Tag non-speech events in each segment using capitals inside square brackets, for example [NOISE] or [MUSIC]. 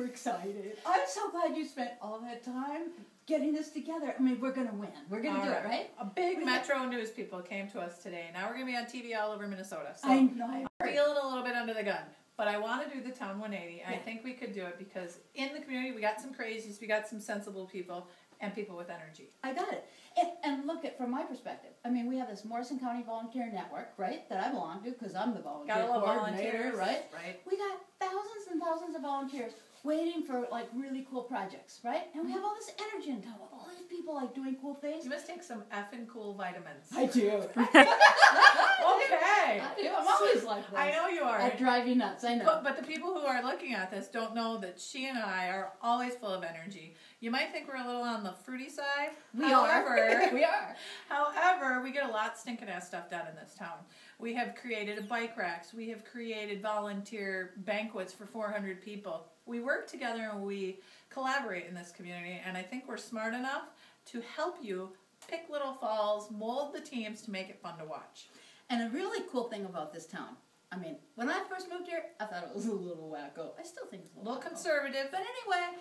super excited. I'm so glad you spent all that time getting this together. I mean, we're gonna win. We're gonna All do it, right? A big Metro News people came to us today. Now we're going to be on TV all over Minnesota. So I know. I I'm feeling a little bit under the gun. But I want to do the Town 180. I think we could do it because in the community we got some crazies, we got some sensible people, and people with energy. I got it. And, and look at from my perspective. I mean, we have this Morrison County Volunteer Network, right? That I belong to because I'm the volunteer Got a coordinator, volunteers, right? Right. We got thousands and thousands of volunteers waiting for like really cool projects, right? And we have all this energy in town with all these people like doing cool things. You must take some effing cool vitamins. I do. [LAUGHS] [LAUGHS] okay. I do. I'm always like this. I know you are. I drive you nuts. I know. But, but the people who are looking at this don't know that she and I are always full of energy. You might think we're a little on the fruity side. we however, are. [LAUGHS] we are. However, we get a lot of stinking ass stuff done in this town. We have created a bike racks. We have created volunteer banquets for 400 people. We work together and we collaborate in this community, and I think we're smart enough to help you pick little falls, mold the teams to make it fun to watch. And a really cool thing about this town. I mean, when I first moved here, I thought it was a little wacko. I still think it's a A little, little conservative, But anyway,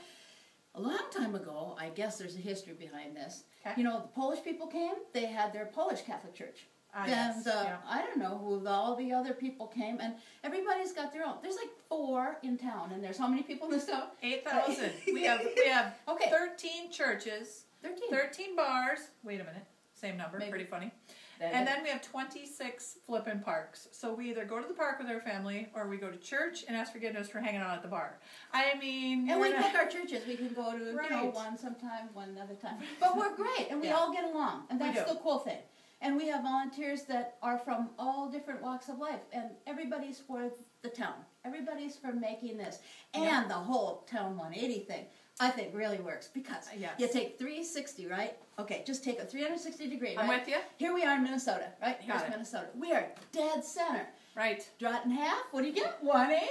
a long time ago, I guess there's a history behind this. Okay. You know, the Polish people came, they had their Polish Catholic Church. Ah, yes, and uh, yeah. I don't know who the, all the other people came, and everybody's got their own. There's like four in town, and there's how many people in this town? [LAUGHS] 8,000. we have we have [LAUGHS] Okay, 13 churches, 13. 13 bars. Wait a minute. Same number, Maybe. pretty funny. And then we have 26 flippin' parks. So we either go to the park with our family or we go to church and ask forgiveness for hanging out at the bar. I mean, And we pick our churches. We can go to, you know, one sometime, one another time. [LAUGHS] But we're great, and we Yeah. all get along, and that's the cool thing. And we have volunteers that are from all different walks of life, and everybody's for the town. Everybody's for making this. And Yeah. the whole Town 180 thing, I think really works because Uh, yes. you take 360, right? Okay, just take a 360 degree, I'm right? with you. Here we are in Minnesota, right? Here's. Minnesota. We are dead center. Right. Draw it in half. What do you get? 180.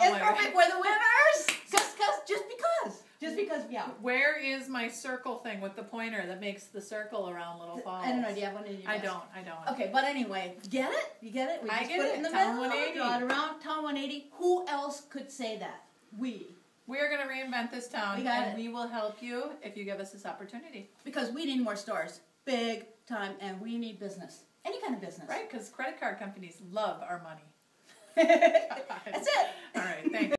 Oh it's perfect. God. We're the winners. Just cause, just because, just because. Yeah. Where is my circle thing with the pointer that makes the circle around Little Falls? I don't know. Do you have one in your? I desk? don't. I don't. Okay, but anyway, get it? You get it? We I get put it, in the Town middle. 180. Draw it around. Town 180. Who else could say that? We. We are going to reinvent this town, We got and it. we will help you if you give us this opportunity. Because we need more stores, big time, and we need business. Any kind of business. Right? Because credit card companies love our money. [LAUGHS] [LAUGHS] That's it. All right. Thanks.